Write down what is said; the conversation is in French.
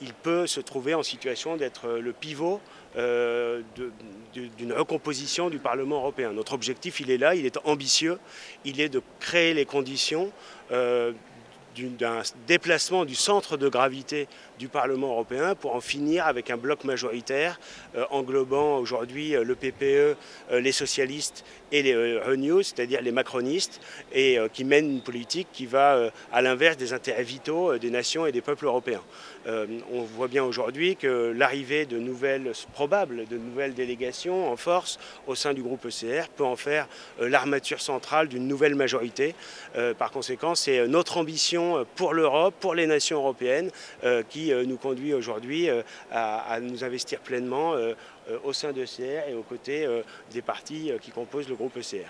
il peut se trouver en situation d'être le pivot euh, d'une recomposition du Parlement européen. Notre objectif, il est là, il est ambitieux, il est de créer les conditions euh, d'un déplacement du centre de gravité du Parlement européen pour en finir avec un bloc majoritaire euh, englobant aujourd'hui euh, le PPE, euh, les socialistes et les Renew, c'est-à-dire les macronistes, et qui mène une politique qui va à l'inverse des intérêts vitaux des nations et des peuples européens. on voit bien aujourd'hui que l'arrivée de nouvelles, probables, de nouvelles délégations en force au sein du groupe ECR peut en faire l'armature centrale d'une nouvelle majorité. par conséquent, c'est notre ambition pour l'Europe, pour les nations européennes, qui euh, nous conduit aujourd'hui euh, à, nous investir pleinement euh, au sein de ECR et aux côtés des partis qui composent le groupe ECR.